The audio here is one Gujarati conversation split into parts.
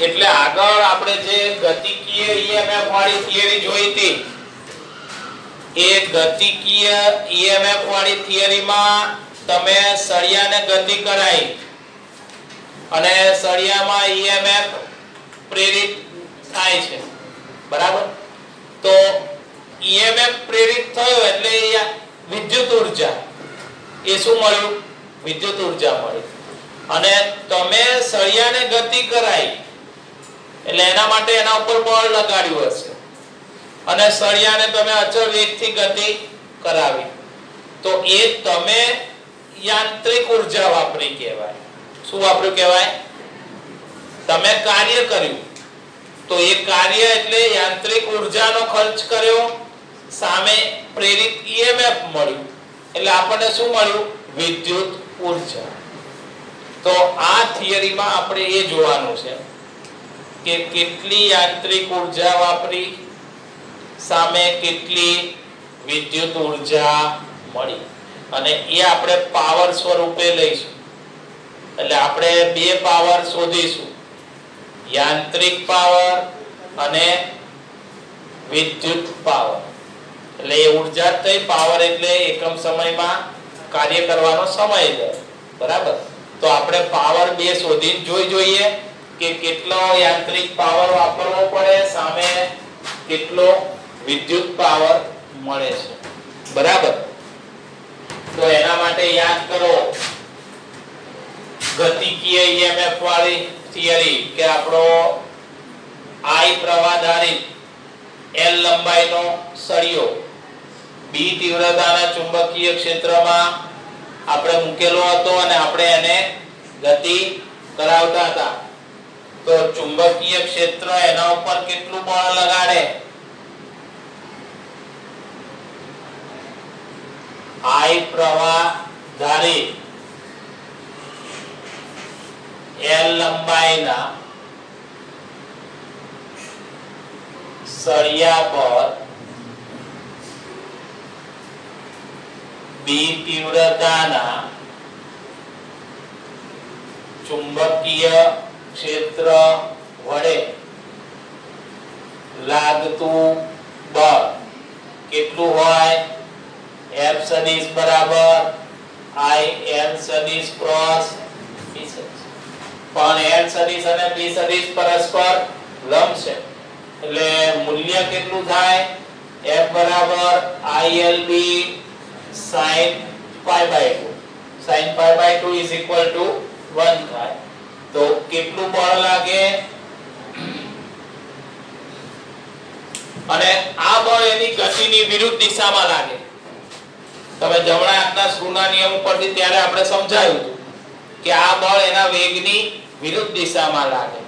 એટલે આગળ આપણે જે ગતિકીય ઈએમએફ વાળી થિયરી જોઈ હતી. એ ગતિકીય ઈએમએફ વાળી થિયરીમાં તમે સળિયાને ગતિ કરાઈ. અને સળિયામાં ઈએમએફ પ્રેરિત થાય છે. બરાબર? તો ઈએમએફ પ્રેરિત થયો એટલે વિદ્યુત ઊર્જા, એ શું મળ્યું? વિદ્યુત ઊર્જા મળી. અને તમે સળિયાને ગતિ કરાઈ. એટલે એના માટે એના ઉપર બળ લગાડ્યું હશે. અને સળિયાને તમે અચળ વેગથી ગતિ કરાવી. તો એ તમે યાંત્રિક ઊર્જા વાપરી કહેવાય. શું વાપર્યું કહેવાય? તમે કાર્ય કર્યું. તો એ કાર્ય એટલે યાંત્રિક ઉર્જાનો ખર્ચ કર્યો. સામે પ્રેરિત ઈએમએફ મળ્યું. એટલે આપણને શું મળ્યું? વિદ્યુત ઊર્જા. તો આ થિયરીમાં આપણે એ જોવાનું છે. કે કેટલી યાંત્રિક ઊર્જા વાપરી? સામે કેટલી વિદ્યુત ઊર્જા મળી? અને એ આપણે પાવર સ્વરૂપે લઈશું. એટલે આપણે બે પાવર શોધીશું. યાંત્રિક પાવર અને વિદ્યુત પાવર. એટલે એ ઊર્જા થઈ, પાવર એટલે એકમ સમયમાં કાર્ય કરવાનો સમય બરાબર? તો આપણે પાવર બે શોધીને જોઈ જોઈએ. કે કેટલો યાંત્રિક પાવર વાપરવો પડે, સામે કેટલો વિદ્યુત પાવર મળે છે. બરાબર? તો એના માટે યાદ કરો, ગતિકીય ઈએમએફ વાળી થિયરી કે આપણો I પ્રવાહધારિત L લંબાઈનો સળિયો, B તીવ્રતાના ચુંબકીય ક્ષેત્રમાં આપણે મૂકેલો હતો અને આપણે એને ગતિ કરાવતા હતા. તો ચુંબકીય ક્ષેત્ર એના ઉપર કેટલું બળ લગાડે? I પ્રવાહ ધારી. L લંબાઈના સળિયા પર B તીવ્રતાના ચુંબકીય ક્ષેત્ર વડે લાગતું બળ કેટલું હોય? એફ સદિશ બરાબર આઈ એમ સદિશ ક્રોસ પણ એન સદિશ અને બી સદિશ પરસ્પર લંબ છે એટલે મૂલ્ય કેટલું થાય? એફ બરાબર I L B sine pi by two. Sine pi by two is equal to one થાય. તો કેટલું બળ લાગે? અને આ બળ એની ગતિની વિરુદ્ધ દિશામાં લાગે. તમે જમણા હાથના સ્ક્રૂના નિયમ ઉપરથી ત્યારે આપણે સમજાયું કે આ બળ એના વેગની વિરુદ્ધ દિશામાં લાગે.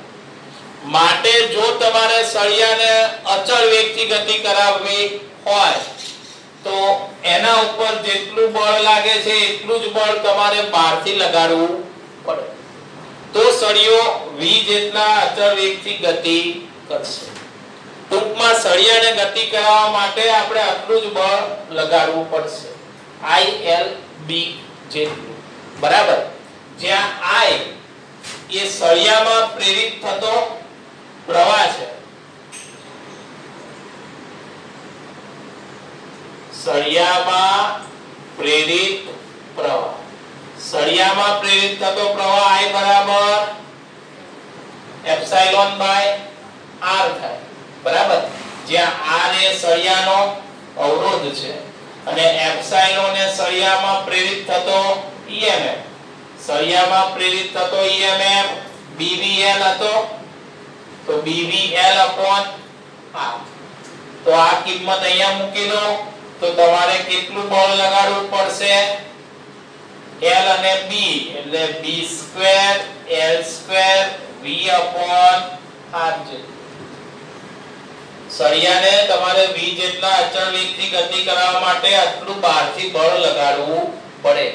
માટે જો તમારે સળિયાને અચળ વેગથી ગતિ કરાવવી હોય, તો એના ઉપર જેટલું બળ લાગે છે એટલું જ બળ તમારે બહારથી લગાડવું પડે. તો સળિયો v જેટલા અચળ વેગથી ગતિ કરશે. ટૂંકમાં સળિયાને ગતિ કરાવવા માટે આપણે આટલું જ બળ લગાડવું પડશે. I L B જેટલું. બરાબર? જ્યાં I એ સળિયામાં પ્રેરિત થતો પ્રવાહ છે. સળિયામાં પ્રેરિત પ્રવાહ. સળિયામાં પ્રેરિત થતો પ્રવાહ I બરાબર એપ્સિલોન બાય R થાય. બરાબર? જ્યાં R એ સળિયાનો અવરોધ છે અને એપ્સિલોન એ સળિયામાં પ્રેરિત થતો EMF સળિયામાં પ્રેરિત થતો EMF BVL હતો. તો BVL upon R. તો આ કિંમત અહીંયા મૂકી દો તો તમારે કેટલું બળ લગાડવું પડશે? L અને B, એટલે B square L square V upon R સળિયાને તમારે v જેટલા અચળ વેગથી ગતિ કરાવવા માટે આટલું બહારથી બળ લગાડવું પડે.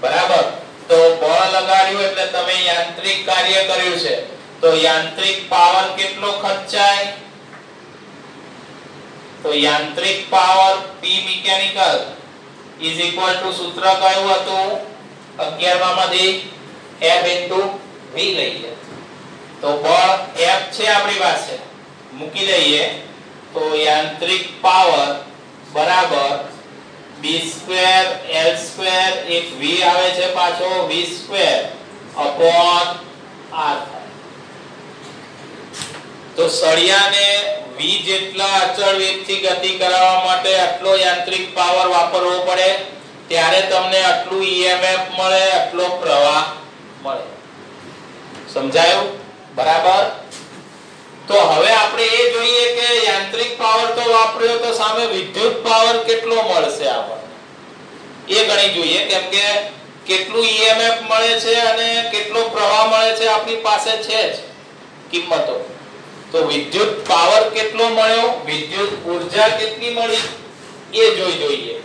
બરાબર? તો બળ લગાડ્યું એટલે તમે યાંત્રિક કાર્ય કર્યું છે. તો યાંત્રિક પાવર કેટલો ખર્ચાય? તો યાંત્રિક power P mechanical is equal to સૂત્ર કયું હતું? 11 માંથી F વી લઈએ. તો બળ F છે આપણી પાસે. મૂકી દઈએ. તો યાંત્રિક પાવર બરાબર બી સ્ક્વેર એલ સ્ક્વેર એક વી આવે છે પાછો. વી સ્ક્વેર અપોન આર તો સળિયાને v જેટલા અચળ વેગથી ગતિ કરાવવા માટે આટલો યાંત્રિક પાવર વાપરવો પડે. ત્યારે તમને આટલું ઈએમએફ મળે, આટલો પ્રવાહ મળે. સમજાયું? બરાબર? તો હવે આપણે એ જોઈએ કે યાંત્રિક પાવર તો વાપર્યો તો સામે વિદ્યુત પાવર કેટલો મળશે આપણને? એ ગણી જોઈએ, કેમ કે કેટલું ઈએમએફ મળે છે અને કેટલો પ્રવાહ મળે છે આપણી પાસે છે જ કિંમતો. તો વિદ્યુત પાવર કેટલો મળ્યો? વિદ્યુત ઊર્જા કેટલી મળી? એ જોઈ જોઈએ.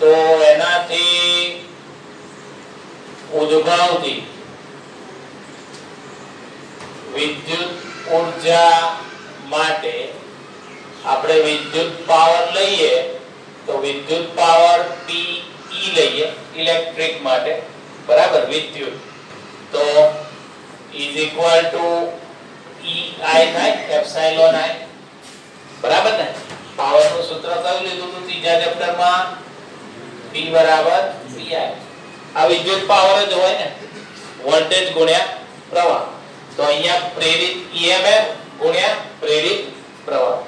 તો એનાથી ઉદ્ભવતી વિદ્યુત ઊર્જા માટે આપણે વિદ્યુત પાવર લઈએ તો વિદ્યુત પાવર Pe લઈએ, ઇલેક્ટ્રિક માટે. બરાબર? વિદ્યુત. તો is equal to E I થાય, એપ્સાઇલોન આઈ બરાબર ને? પાવરનું સૂત્ર કયું લીધું હતું ત્રીજા ચેપ્ટરમાં P બરાબર Pi આ વિદ્યુત પાવર જ હોય ને, વોલ્ટેજ ગુણ્યા પ્રવાહ. તો અહીંયા પ્રેરિત EMF ગુણ્યા પ્રેરિત પ્રવાહ.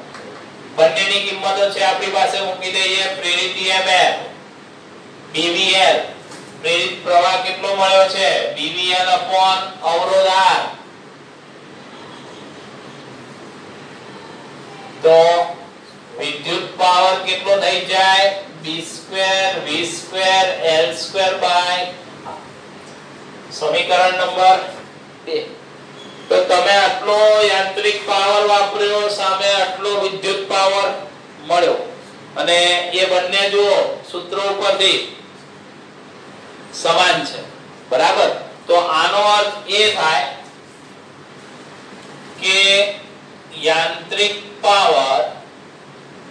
બંનેની કિંમતો છે આપણી પાસે, મૂકી દઈએ, પ્રેરિત EMF BVL પ્રેરિત પ્રવાહ કેટલો મળ્યો છે? BVL અવરોધ R. તો વિદ્યુત પાવર કેટલો થઈ જાય? B2 v2 l2 બાય સમીકરણ નંબર 2 તો તમે આટલો યાંત્રિક પાવર વાપર્યો, સામે આટલો વિદ્યુત પાવર મળ્યો. અને એ બંને જુઓ, સૂત્રો ઉપરથી સમાન છે. બરાબર? તો આનો અર્થ એ થાય કે યાંત્રિક પાવર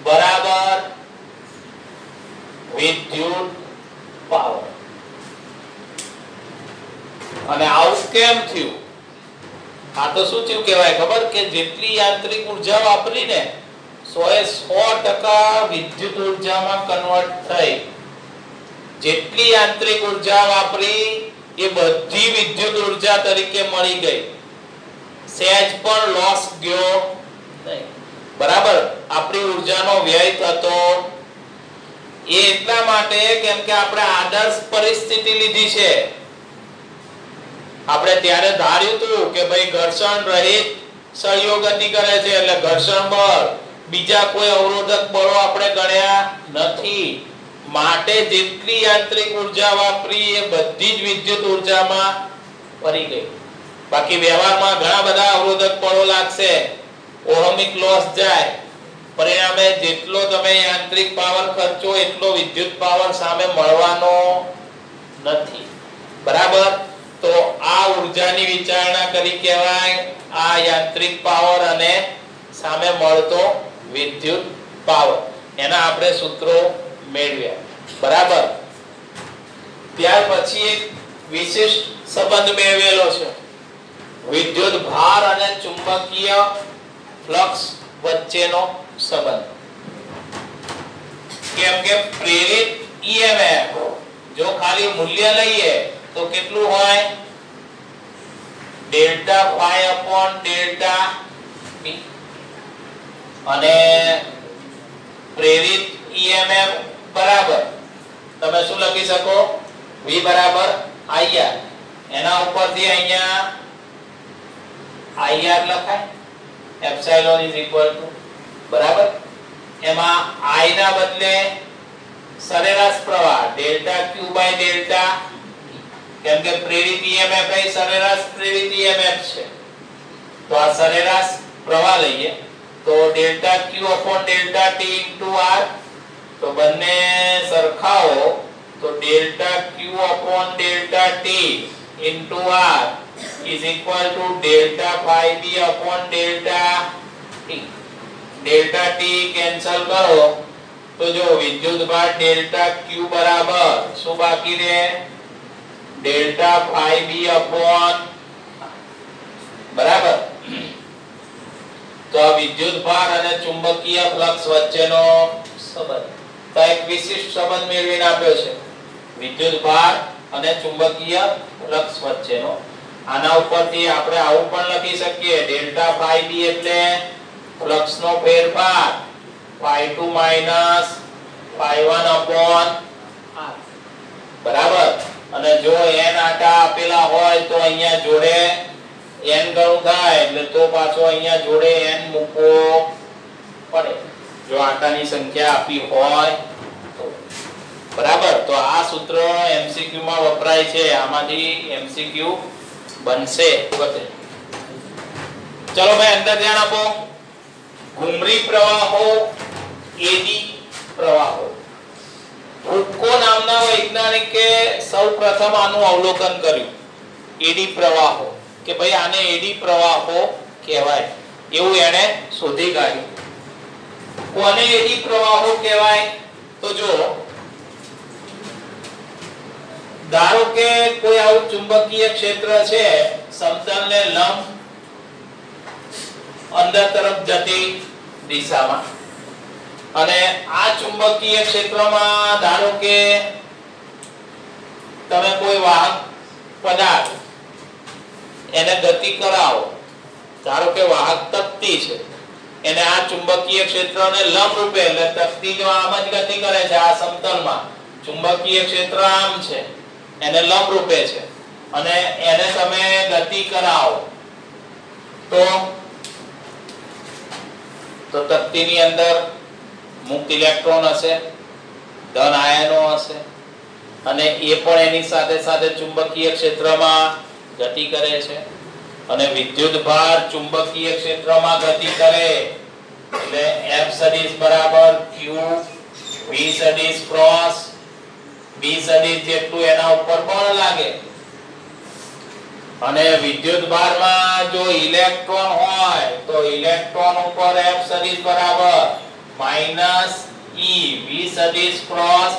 બરાબર વિદ્યુત પાવર અને આવું કેમ થયું? આ તો શું થયું કહેવાય? ખબર કે જેટલી યાંત્રિક ઊર્જા વાપરી ને 100 એ સો ટકા વિદ્યુત ઉર્જામાં કન્વર્ટ થઈ. જેટલી યાંત્રિક ઊર્જા વાપરી, એ બધી વિદ્યુત ઊર્જા તરીકે મળી ગઈ. સહેજ પણ લોસ ગયો નહીં. બરાબર? આપણી ઉર્જાનો વ્યય થતો એ એટલા માટે કેમ કે આપણે આદર્શ પરિસ્થિતિ લીધી છે. આપણે ત્યારે ધાર્યું હતું કે ભાઈ ઘર્ષણ રહિત સહયોગ કરે છે, એટલે ઘર્ષણ બળ. બીજા કોઈ અવરોધક બળો આપણે ગણ્યા નથી. માટે જેટલી યાંત્રિક ઊર્જા વાપરી એ બધી જ વિદ્યુત ઉર્જામાં ફરી ગઈ. બાકી વ્યવહારમાં ઘણા બધા અવરોધક બળો લાગશે. ઓહમિક લોસ જાય. પરિણામે જેટલો તમે યાંત્રિક પાવર ખર્ચો, એટલો વિદ્યુત પાવર સામે મળવાનો નથી. બરાબર? તો આ ઉર્જાની વિચારણા કરી કહેવાય, આ યાંત્રિક પાવર અને સામે મળતો વિદ્યુત પાવર. એના આપણે સૂત્રો મેળવ્યા. બરાબર? ત્યાર પછી એક વિશિષ્ટ સંબંધ મેળવેલો છે. વિદ્યુત ભાર અને ચુંબકીય ફ્લક્સ વચ્ચેનો સંબંધ. કેમ કે પ્રેરિત ઈએમએફ. જો ખાલી મૂલ્ય લઈએ તો કેટલું હોય? Delta phi upon delta P અને પ્રેરિત ઈએમએફ બરાબર. તમે શું લખી શકો? V બરાબર IR એના ઉપરથી અહીંયા IR લખાય. એપ્સિલોન ઇઝ ઇક્વલ ટુ બરાબર? એમાં I ના બદલે સરેરાશ પ્રવાહ, ડેલ્ટા Q બાય ડેલ્ટા, કેમ કે પ્રેરિત EMF એ સરેરાશ પ્રેરિત EMF છે. તો આ સરેરાશ પ્રવાહ લઈએ. તો delta Q upon delta T into R, તો બંને સરખાવો તો delta Q upon delta T into R is equal to delta phi b upon delta t. delta t cancel કરો તો જો વિદ્યુત ભાર ડેલ્ટા q બરાબર શું બાકી રહે? ડેલ્ટા phi b upon બરાબર? તો આ વિદ્યુત ભાર અને ચુંબકીય ફ્લક્સ વચ્ચેનો સંબંધ. તો એક વિશિષ્ટ સંબંધ મેળવીને આપ્યો છે. વિદ્યુત ભાર અને ચુંબકીય ફ્લક્સ વચ્ચેનો. આના ઉપરથી આપણે આવું પણ લખી શકીએ. ડેલ્ટા ફાઈ બી એટલે ફ્લક્સ નો ફેરફાર phi two minus pi one upon બરાબર? અને જો n આટા આપેલા હોય તો અહીંયા જોડે n ગણું થાય, એટલે તો પાછો અહીંયા જોડે n મૂકવો પડે. જો આટાની સંખ્યા આપી હોય તો. બરાબર? તો આ સૂત્ર એમસીક્યુ માં વપરાય છે. આમાંથી એમસીક્યુ બનશે. ચલો ભાઈ, અંદર ધ્યાન આપો. ઘુમરી પ્રવાહો એડી પ્રવાહો. ફુકો નામના વૈજ્ઞાનિકે સૌપ્રથમ આનું અવલોકન કર્યું. એડી પ્રવાહો, કે ભાઈ આને એડી પ્રવાહો કહેવાય. એવું એણે શોધી કાઢ્યું. કોને એડી પ્રવાહો કહેવાય? તો જો, ધારો કે કોઈ આવું ચુંબકીય ક્ષેત્ર છે, સમતલને લંબ, અંદર તરફ જતી દિશામાં. અને આ ચુંબકીય ક્ષેત્રમાં ધારો કે તમે કોઈ વાહક પદાર્થ એને ગતિ કરાવો, ધારો કે વાહક તકતી છે, એને આ ચુંબકીય ક્ષેત્રને લંબ રૂપે એટલે તકતી જો આમ જ ગતિ કરે છે, આ સમતલમાં. ચુંબકીય ક્ષેત્ર આમ છે, એને લંબ રૂપે છે. અને એને તમે ગતિ કરાવો. તો તો તકતીની અંદર મુક્ત ઇલેક્ટ્રોન હશે, ધન આયનો હશે, અને એ પણ એની સાથે સાથે ચુંબકીય ક્ષેત્રમાં ગતિ કરે છે. અને વિદ્યુત ભાર ચુંબકીય ક્ષેત્રમાં ગતિ કરે. એટલે F સદિશ બરાબર Q V સદિશ ક્રોસ B સદિશ જેટલું એના ઉપર બળ લાગે. અને વિદ્યુત ભારમાં જો ઇલેક્ટ્રોન હોય, તો ઇલેક્ટ્રોન ઉપર F સદિશ બરાબર માઇનસ E V સદિશ ક્રોસ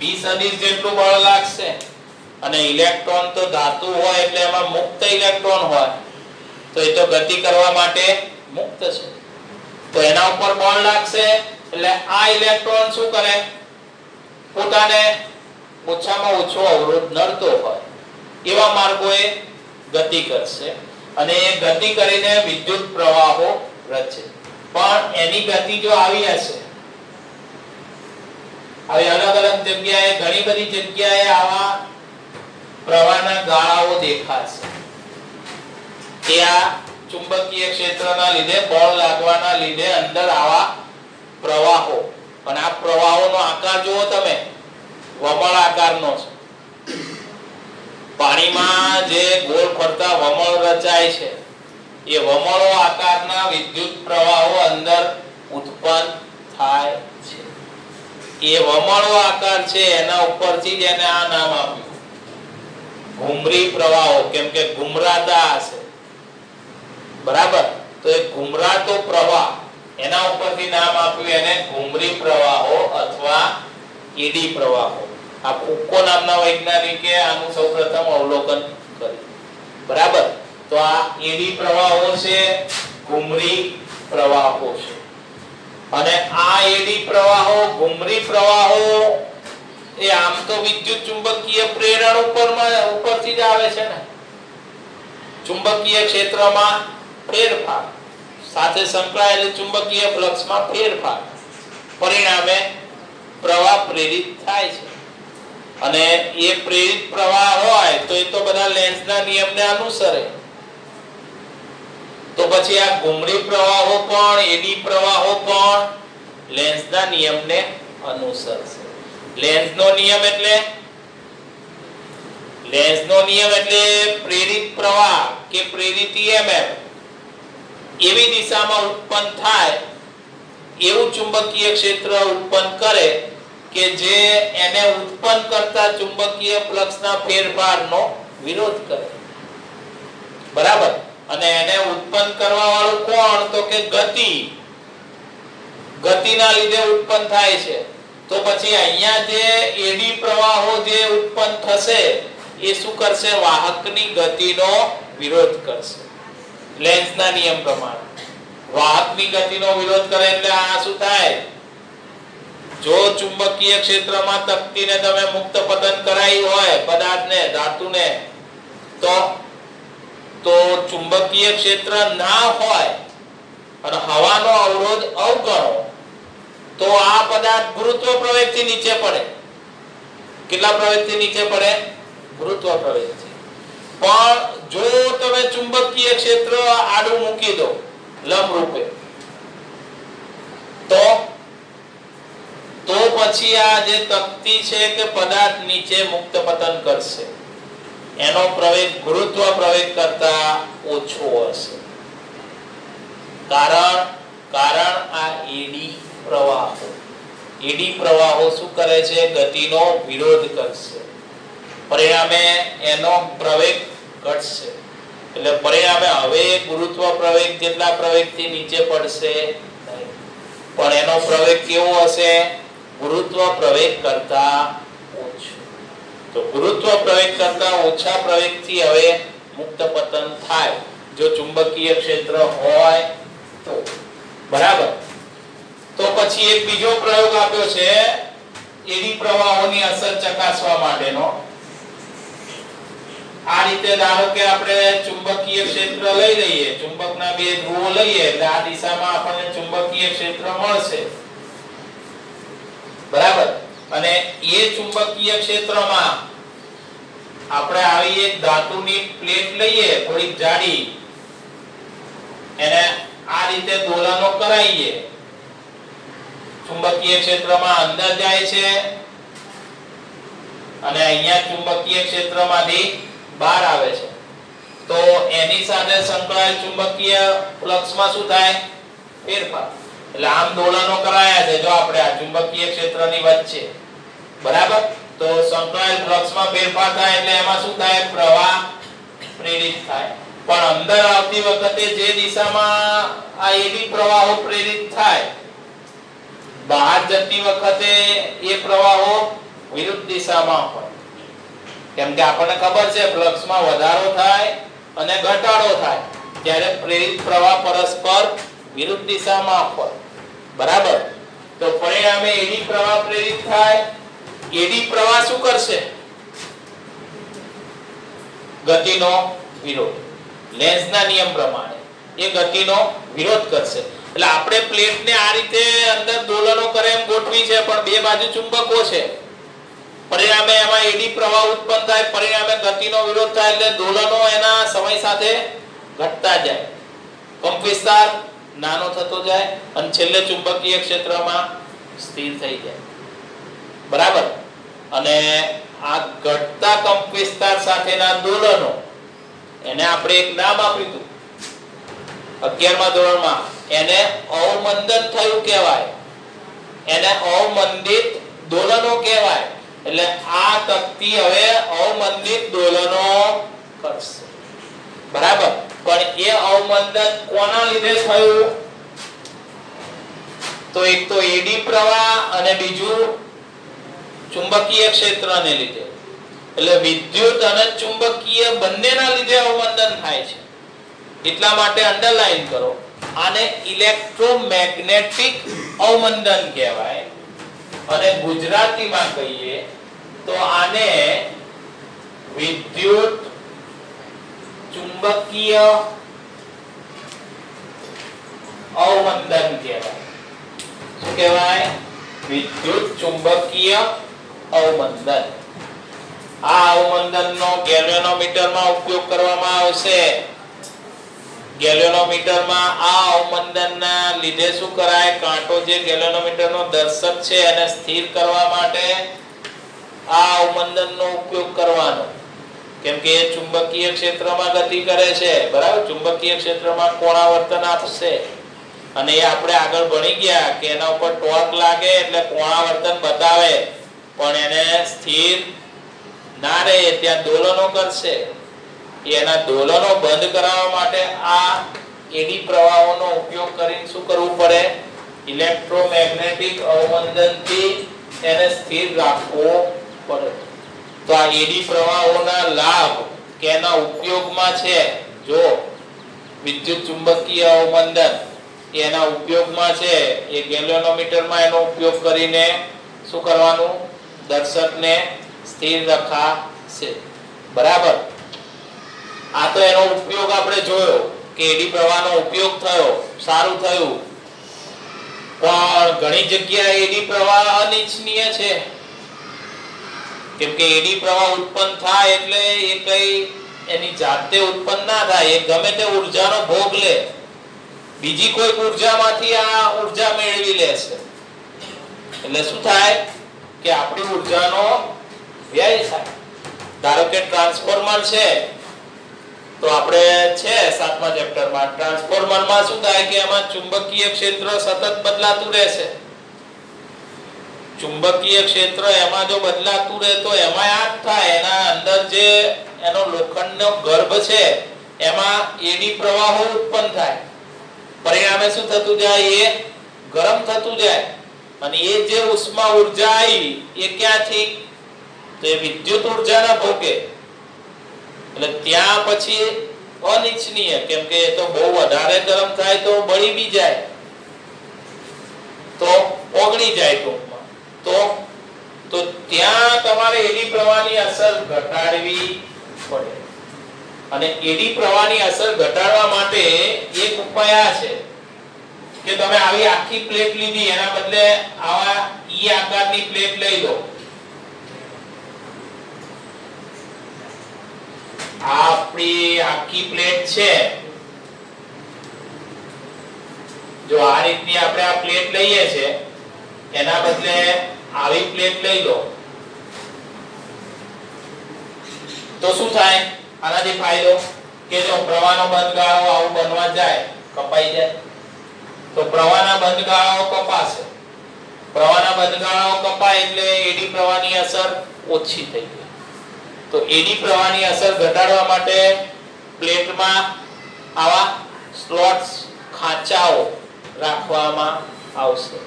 B સદિશ જેટલું બળ લાગશે. અને ઇલેક્ટ્રોન તો ધાતુ હોય એટલે એમાં મુક્ત ઇલેક્ટ્રોન હોય. તો એ તો ગતિ કરવા માટે મુક્ત છે. તો એના ઉપર બળ લાગશે એટલે આ ઇલેક્ટ્રોન શું કરે? પોતાને ઓછામાં ઓછો અવરોધ નડતો હોય. એવા માર્ગોએ ગતિ કરશે અને એ ગતિ કરીને વિદ્યુત પ્રવાહો રચે. પણ એની ગતિ જો આવી હશે, હવે અલગ અલગ જગ્યાએ, ઘણી બધી જગ્યાએ આવા પ્રવાહના ગાળાઓ દેખાશે. આ ચુંબકીય ક્ષેત્રના લીધે, બળ લાગવાના લીધે અંદર આવા પ્રવાહો. અને આ પ્રવાહોનો આકાર જુઓ તમે. વમળ આકારનો છે. પાણીમાં જે ગોળ ફરતા વમળ રચાય છે, એ વમળો આકારના વિદ્યુત પ્રવાહો અંદર ઉત્પન્ન થાય છે. એ વમળો આકાર છે, એના ઉપરથી જ એને આ નામ આપ્યું. ઘુમરી પ્રવાહો, કેમ કે ઘુમરાતા હશે. બરાબર? તો એ ઘુમરાતો પ્રવાહ, એના ઉપરથી નામ આપ્યું એને ઘુમરી પ્રવાહો અથવા ઈડી પ્રવાહો. આ ફુકો નામના વૈજ્ઞાનિકે આનું સૌપ્રથમ અવલોકન કર્યું. બરાબર? તો આ એડી પ્રવાહો છે, ઘુમરી પ્રવાહો છે. અને આ એડી પ્રવાહો, ઘુમરી પ્રવાહો એ આમ તો વિદ્યુત ચુંબકીય પ્રેરણ ઉપરમાં, ઉપરથી જ આવે છે ને. ચુંબકીય ક્ષેત્રમાં ફેરફાર. સાથે સંકળાયેલ ચુંબકીય ફ્લક્સમાં ફેરફાર. પરિણામે પ્રવાહ પ્રેરિત થાય છે. અને એ પ્રેરિત પ્રવાહ હોય તો એ તો બધા લેન્સના નિયમને અનુસરે. તો પછી આ ઘુમરી પ્રવાહો પણ, એડી પ્રવાહો પણ લેન્સના નિયમને અનુસરશે. લેન્સનો નિયમ એટલે? લેન્સનો નિયમ એટલે પ્રેરિત પ્રવાહ કે પ્રેરિત ઈએમએફ એવી દિશામાં ઉત્પન્ન થાય, એવું ચુંબકીય ક્ષેત્ર ઉત્પન્ન કરે કે જે એને ઉત્પન્ન કરતા ચુંબકીય ફ્લક્સના ફેરફારનો વિરોધ કરે. બરાબર? અને એને ઉત્પન્ન કરવા વાળું કોણ? તો કે ગતિ. ગતિના લીધે ઉત્પન્ન થાય છે. તો પછી અહીંયા જે એડી પ્રવાહો જે ઉત્પન્ન થશે, એ શું કરશે? વાહકની ગતિનો વિરોધ કરશે. લેન્સના નિયમ પ્રમાણે. વાહકની ગતિનો વિરોધ કરે એટલે આ શું થાય? જો ચુંબકીય ક્ષેત્રમાં તકતીને તમે મુક્ત પતન કરાવી હોય, પદાર્થને, ધાતુને, તો તો ચુંબકીય ક્ષેત્ર ના હોય અને હવાનો અવરોધ અવગણો, તો આ પદાર્થ ગુરુત્વ પ્રવેગથી નીચે પડે. કેટલા પ્રવેગથી નીચે પડે? ગુરુત્વ પ્રવેગથી. પણ જો તમે ચુંબકીય ક્ષેત્ર આડું મૂકી દો લંબ રૂપે તો તો પછી આ જે તકતી છે કે પદાર્થ નીચે મુક્ત પતન કરશે, એનો પ્રવેગ ગુરુત્વ પ્રવેગ કરતા ઓછો હશે. કારણ કારણ આ એડી પ્રવાહો. એડી પ્રવાહો શું કરે છે? ગતિનો વિરોધ કરશે. પરિણામે એનો પ્રવેગ ઘટશે. એટલે પરિણામે હવે ગુરુત્વ પ્રવેગ જેટલા પ્રવેગથી નીચે પડશે પણ એનો પ્રવેગ કેવો હશે? ગુરુત્વ પ્રવેગ કરતા તો ગુરુત્વ પ્રવેગ કરતા ઓછા પ્રવેગથી હવે મુક્ત પતન થાય. જો ચુંબકીય ક્ષેત્ર હોય તો. બરાબર? તો પછી એક બીજો પ્રયોગ આપ્યો છે, એડી પ્રવાહોની અસર ચકાસવા માટેનો. આ રીતે ધારો કે આપણે ચુંબકીય ક્ષેત્ર લઈ લઈએ, ચુંબકના બે ધ્રુવો લઈએ, એટલે આ દિશામાં આપણને ચુંબકીય ક્ષેત્ર મળશે. બરાબર? અને એ ચુંબકીય ક્ષેત્રમાં આપણે આવી એક ધાતુની પ્લેટ લઈએ, થોડીક જાડી. એને આ રીતે દોલનો કરાવીએ ચુંબકીય ક્ષેત્રમાં અંદર જાય છે. અને અહીંયા ચુંબકીય ક્ષેત્રમાંથી બહાર આવે છે. તો એની સાથે સંકળાયેલ ચુંબકીય ફ્લક્સમાં શું થાય? ફેરફાર. એટલે આમ દોલનો કરાયા છે. જો આપણે આ ચુંબકીય ક્ષેત્રની વચ્ચે. બરાબર? તો સંકળાયેલ ફ્લક્સમાં ફેરફાર થાય એટલે એમાં શું થાય? પ્રવાહ પ્રેરિત થાય. પણ અંદર આવતી વખતે જે દિશામાં આ એડી પ્રવાહો પ્રેરિત થાય, બહાર જતી વખતે એ પ્રવાહો વિરુદ્ધ દિશામાં હોય. કેમ કે આપણને ખબર છે, ફ્લક્સમાં વધારો થાય અને ઘટાડો થાય. ત્યારે પ્રેરિત પ્રવાહ પરસ્પર વિરુદ્ધ દિશામાં હોય. બરાબર? તો પરિણામે એડી પ્રવાહ પ્રેરિત થાય. એડી પ્રવાહ શું કરશે? ગતિનો વિરોધ. લેન્સના નિયમ પ્રમાણે એ ગતિનો વિરોધ કરશે. એટલે આપણે પ્લેટને આ રીતે અંદર દોલનો કરે એમ ગોઠવી છે, પણ બે બાજુ ચુંબકો છે. પરિણામે એમાં એડી પ્રવાહ ઉત્પન્ન થાય, પરિણામે ગતિનો વિરોધ થાય, એટલે દોલનો એના સમય સાથે ઘટતા જાય. કંપ વિસ્તાર નાનો થતો જાય અને છેલ્લે ચુંબકીય ક્ષેત્રમાં સ્થિર થઈ જાય. બરાબર? અને આ ઘટતા કંપ વિસ્તાર સાથેના દોલનો, એને આપણે એક નામ આપ્યું હતું. 11મા ધોરણમાં એને અવમંદન થયું કહેવાય. એને અવમંદિત દોલનો કહેવાય. એટલે આ તકતી હવે અવમંદિત દોલનો કરશે. એ અવમંદન કોના લીધે થયું? તો એક તો એડી પ્રવાહ અને બીજું ચુંબકીય ક્ષેત્રને લીધે. એટલે વિદ્યુત અને ચુંબકીય બંનેના લીધે અવમંદન થાય છે. એટલા માટે અંડરલાઈન કરો. આને ઇલેક્ટ્રોમેગ્નેટિક અવમંદન કહેવાય. અને ગુજરાતીમાં કહીએ તો આને વિદ્યુત ચુંબકીય અવમંદન કહેવાય. શું કહેવાય? વિદ્યુત ચુંબકીય અવમંદન. આ અવમંદનનો ગેલ્વેનોમીટરમાં ઉપયોગ કરવામાં આવશે. ગેલ્વેનોમીટરમાં આ અવમંદનના લીધે શું કરાય? કાંટો જે ગેલ્વેનોમીટરનો દર્શક છે એને સ્થિર કરવા માટે આ અવમંદનનો ઉપયોગ કરવાનો. કેમ કે એ ચુંબકીય ક્ષેત્રમાં ગતિ કરે છે. બરાબર? ચુંબકીય ક્ષેત્રમાં કોણાવર્તન આપશે. અને એ આપણે આગળ ભણી ગયા કે એના ઉપર ટોર્ક લાગે એટલે કોણાવર્તન બતાવે. પણ એને સ્થિર ના રહે, ત્યાં દોલનો કરશે. એના દોલનો બંધ કરાવવા માટે આ એડી પ્રવાહોનો ઉપયોગ કરીને શું કરવું પડે? ઇલેક્ટ્રોમેગ્નેટિક અવમંદનથી એને સ્થિર રાખવો પડે. તો આ એડી પ્રવાહોના લાભ કે એના ઉપયોગમાં છે? જો વિદ્યુત ચુંબકીય અવમંદન એના ઉપયોગમાં છે, એ ગેલોનોમીટરમાં એનો ઉપયોગ કરીને શું કરવાનું? દર્શકને સ્થિર રખાશે. બરાબર? આ તો એનો ઉપયોગ આપણે જોયો કે એડી પ્રવાહનો ઉપયોગ થયો, સારું થયું. પણ ઘણી જગ્યાએ એડી પ્રવાહ અનિચ્છનીય છે. કેમ કે એડી પ્રવાહ ઉત્પન્ન થાય એટલે એ કઈ એની જાતે ઉત્પન્ન ના થાય, એ ગમે તે ઉર્જાનો ભોગ લે. બીજી કોઈ ઉર્જામાંથી આ ઊર્જા મેળવી લેશે એટલે શું થાય કે આપણી ઉર્જાનો વ્યય થાય. ધારો કે ટ્રાન્સફોર્મર છે, તો આપણે છે સાતમા ચેપ્ટરમાં. ટ્રાન્સફોર્મરમાં શું થાય કે એમાં ચુંબકીય ક્ષેત્ર સતત બદલાતું રહેશે. ચુંબકીય ક્ષેત્ર એમાં જો બદલાતું રહે તો એમાં આ થાય. એના અંદર જે એનો લોખંડનો ગર્ભ છે, એમાં એડી પ્રવાહો ઉત્પન્ન થાય. પરિણામે શું થતું જાય? એ ગરમ થતું જાય. અને એ જે ઉષ્મા ઊર્જા આવી એ ક્યાંથી? તો એ વિદ્યુત ઉર્જાના ભોગે. એટલે ત્યાં પછી અનિચ્છનીય, કેમ કે એ તો બહુ વધારે ગરમ થાય તો બળી બી જાય. તો ઓગળી જાય ટૂંકમાં. તો તો ત્યાં તમારે એની પ્રવાહની અસર ઘટાડવી પડે. અને એડી પ્રવાહની અસર ઘટાડવા માટે એક ઉપાય આ છે કે તમે આવી આખી પ્લેટ લીધી, એના બદલે આવા ઈ આકારની પ્લેટ લઈ લો. આપણી આખી પ્લેટ છે. જો આ રીતની આપણે આ પ્લેટ લઈએ છે, એના બદલે આવી પ્લેટ લઈ લો. તો શું થાય? આનાથી ફાયદો કે જો પ્રવાહનો બંધ ગાળો આવું બનવા જાય, કપાઈ જાય. તો પ્રવાહના બંધ ગાળાઓ કપાશે. પ્રવાહના બંધ ગાળાઓ કપાય એટલે એડી પ્રવાહની અસર ઓછી થઈ ગઈ. તો એડી પ્રવાહની અસર ઘટાડવા માટે પ્લેટમાં આવા સ્લોટ્સ, ખાંચાઓ રાખવામાં આવશે.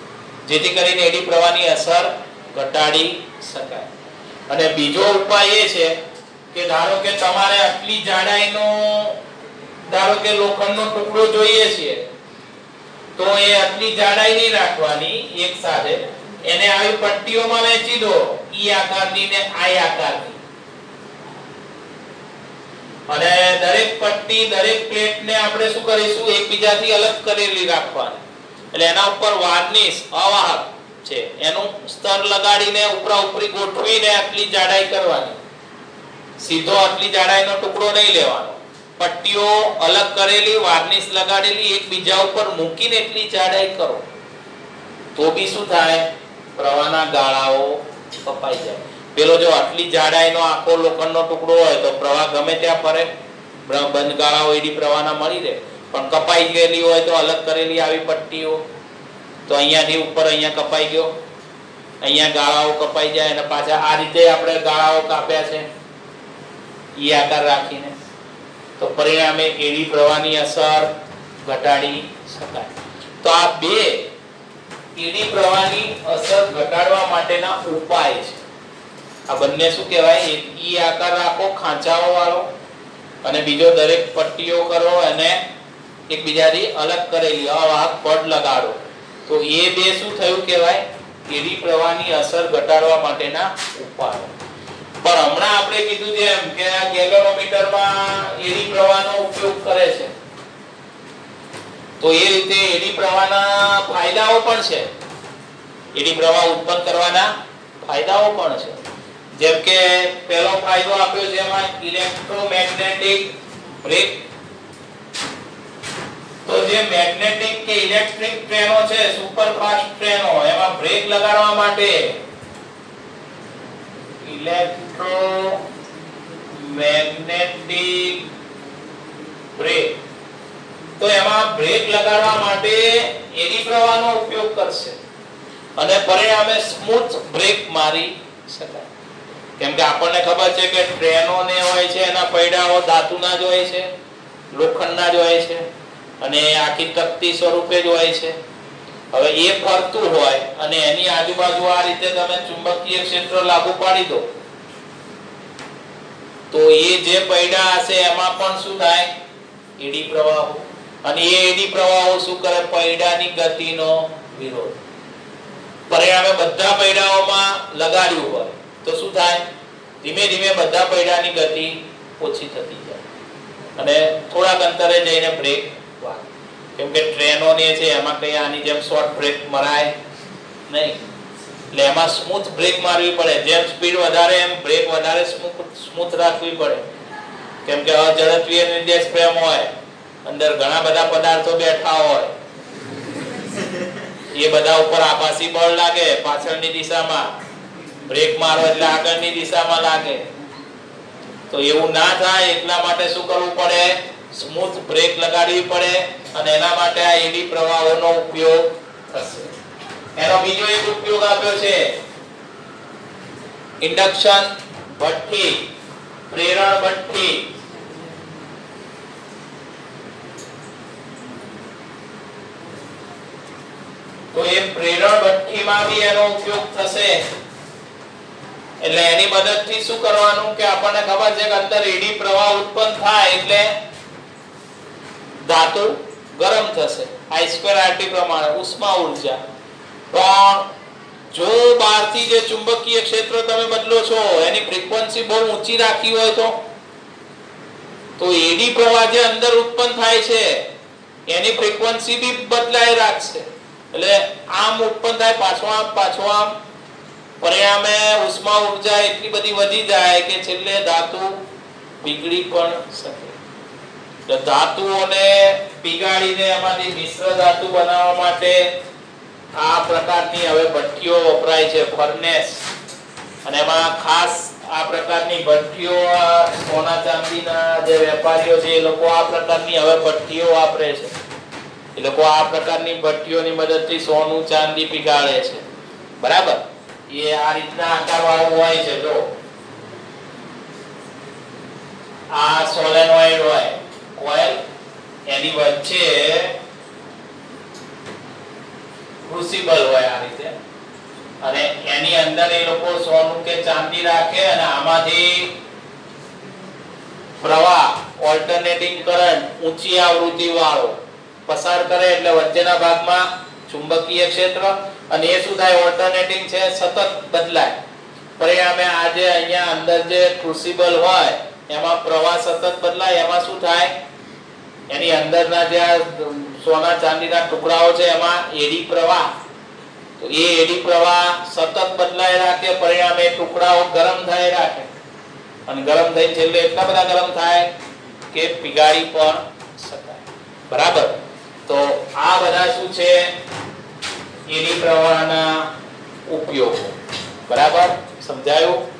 જેથી કરીને એડી પ્રવાહની અસર ઘટાડી શકાય. અને બીજો ઉપાય એ છે કે ધારો કે તમારે આટલી જાડાઈનો, ધારો કે લોખંડનો ટુકડો જોઈએ છે, તો એ આટલી જાડાઈ નહીં રાખવાની એક સાથે. એને આવી પટ્ટીઓમાં વહેંચી દો, ઈ આકારની ને આઈ આકારની. અને દરેક પટ્ટી, દરેક પ્લેટને આપણે શું કરીશું? એકબીજાથી અલગ કરેલી રાખવાની. એટલે એના ઉપર વાર્નિશ, અવાહક છે. એનું સ્તર લગાડીને ઉપરા ઉપરી ગોઠવીને આટલી જાડાઈ કરવાની. સીધો આટલી જાડાઈનો ટુકડો નહીં લેવાનો. પટ્ટીઓ અલગ કરેલી, વાર્નિશ લગાડેલી, એકબીજા ઉપર મૂકીને એટલી જાડાઈ કરો. તો બી શું થાય? પ્રવાહના ગાળાઓ કપાઈ જાય. પેલો જો આટલી જાડાઈનો આખો લોખંડનો ટુકડો હોય તો પ્રવાહ ગમે ત્યાં ફરે. બંધ ગાળાઓ એડી પ્રવાહના મળી રહે. પણ કપાઈ ગયેલી હોય તો અલગ કરેલી આવી પટ્ટીઓ. તો અહીંયાથી ઉપર અહીંયા કપાઈ ગયો. અહીંયા ગાળાઓ કપાઈ જાય અને પાછા આ રીતે આપણે ગાળાઓ કાપ્યા છે. ઈ આકાર રાખીને. તો પરિણામે એડી પ્રવાહની અસર ઘટાડી શકાય. તો આ બે એડી પ્રવાહની અસર ઘટાડવા માટેના ઉપાય છે. આ બંને શું કહેવાય? ઈ આકાર રાખો, ખાંચાઓ વાળો, અને બીજો દરેક પટ્ટીઓ કરો અને એકબીજાથી અલગ કરેલી અવાહક પડ લગાડો. તો એ બે શું થયું કહેવાય? એડી પ્રવાહની અસર ઘટાડવા માટેના ઉપાયો. પણ હમણાં આપણે કીધું જેમ કે આ ગેલોનોમીટરમાં એડી પ્રવાહનો ઉપયોગ કરે છે. તો એ રીતે એડી પ્રવાહના ફાયદાઓ પણ છે. એડી પ્રવાહ ઉત્પન્ન કરવાના ફાયદાઓ પણ છે. જેમ કે પહેલો ફાયદો આપ્યો છે એમાં ઇલેક્ટ્રોમેગ્નેટિક બ્રેક. તો જે મેગ્નેટિક કે ઇલેક્ટ્રિક ટ્રેનો છે, સુપરફાસ્ટ ટ્રેનો, એમાં બ્રેક લગાડવા માટે ઇલેક્ટ્રો મેગ્નેટિક બ્રેક. તો એમાં બ્રેક લગાડવા માટે એડી પ્રવાહનો ઉપયોગ કરશે. અને પરિણામે સ્મૂથ બ્રેક મારી શકાય. કેમ કે આપણને ખબર છે કે ટ્રેનો ને હોય છે, એના પૈડાઓ ધાતુના જ હોય છે, લોખંડના જ હોય છે, અને આખી તકતી સ્વરૂપે જ હોય છે. હવે એ ફરતું હોય અને એની આજુબાજુ આ રીતે તમે ચુંબકીય ક્ષેત્ર લાગુ પાડી દો. તો એ જે પૈડા હશે એમાં પણ શું થાય? એડી પ્રવાહો. અને એ એડી પ્રવાહો શું કરે? પૈડાની ગતિનો વિરોધ. પરિણામે બધા પૈડાઓમાં લગાડ્યું હોય તો શું થાય? ધીમે ધીમે બધા પૈડાની ગતિ ઓછી થતી જાય. અને થોડાક અંતરે જઈને બ્રેક કેમ કે ટ્રેનો ને છે, એમાં કઈ આની જેમ શોર્ટ બ્રેક મરાય નહીં. એટલે એમાં સ્મૂથ બ્રેક મારવી પડે. જેમ સ્પીડ વધારે, એમ બ્રેક વધારે સ્મૂથ રાખવી પડે. કેમ કે અઝડપીય નિર્દેશ પ્રેમ હોય. અંદર ઘણા બધા પદાર્થો બેઠા હોય. એ બધા ઉપર આભાસી બળ લાગે પાછળની દિશામાં. બ્રેક મારો એટલે આગળની દિશામાં લાગે. તો એવું ના થાય, એટલા માટે શું કરવું પડે? સ્મૂથ બ્રેક લગાડવી પડે. અને એના માટે આ એડી પ્રવાહોનો ઉપયોગ થશે. એનો બીજો એક ઉપયોગ આપ્યો છે ઇન્ડક્શન ભઠ્ઠી, પ્રેરણ ભઠ્ઠી. તો એ પ્રેરણ ભઠ્ઠીમાં બી એનો ઉપયોગ થશે. એટલે એની મદદથી શું કરવાનું કે આપણને ખબર છે કે અંદર એડી પ્રવાહ ઉત્પન્ન થાય એટલે ધાતુ ગરમ થશે. I સ્ક્વેર RT પ્રમાણે ઉષ્મા ઊર્જા. પણ જો બહારથી જે ચુંબકીય ક્ષેત્ર તમે બદલો છો, એની ફ્રીક્વન્સી બહુ ઊંચી રાખી હોય તો? તો એડી પ્રવાહ જે અંદર ઉત્પન્ન થાય છે, એની ફ્રીક્વન્સી બી બદલાઈ રાખશે. એટલે આમ ઉત્પન્ન થાય, પાછો આમ પાછો આમ. પરિણામે ઉષ્મા ઊર્જા એટલી બધી વધી જાય કે છેલ્લે ધાતુ પીગળી પણ શકે. તો ધાતુઓને પીગાળીને એમાંથી મિશ્ર ધાતુ બનાવવા માટે આ પ્રકારની હવે ભઠ્ઠીઓ વપરાય છે ફર્નેસ અને એમાં ખાસ આ પ્રકારની ભઠ્ઠીઓ સોના ચાંદીના જે વેપારીઓ છે, એ લોકો આ પ્રકારની હવે ભઠ્ઠીઓ વાપરે છે. એ લોકો આ પ્રકારની ભઠ્ઠીઓની મદદથી સોનું, ચાંદી પીગાળે છે. બરાબર? એ આ રીતના આકાર વાળું હોય છે, જો. આ સોલેનોઇડ હોય. કોઇલ એની વચ્ચે ક્રુસિબલ હોય આ રીતે. અને એની અંદર એ લોકો સોનું કે ચાંદી રાખે અને આમાંથી પ્રવાહ ઓલ્ટરનેટિંગ કરંટ ઊંચી આવૃત્તિ વાળો પસાર કરે એટલે વચ્ચેના ભાગમાં ચુંબકીય ક્ષેત્ર અને એ શું થાય? ઓલ્ટરનેટિંગ છે, સતત બદલાય. પરિણામે આજે અહીંયા અંદર જે ક્રુસિબલ હોય, એમાં પ્રવાહ સતત બદલાય, એમાં શું થાય? એની અંદરના જે સોના ચાંદીના ટુકડાઓ છે, એમાં એડી પ્રવાહ. તો એ એડી પ્રવાહ સતત બદલાય રાખે, પરિણામે ટુકડાઓ ગરમ થાય રાખે. અને ગરમ થઈ છેલ્લે એટલા બધા ગરમ થાય કે પીગાળી પણ શકાય. બરાબર? તો આ બધા શું છે? એડી પ્રવાહના ઉપયોગો. બરાબર? સમજાયું?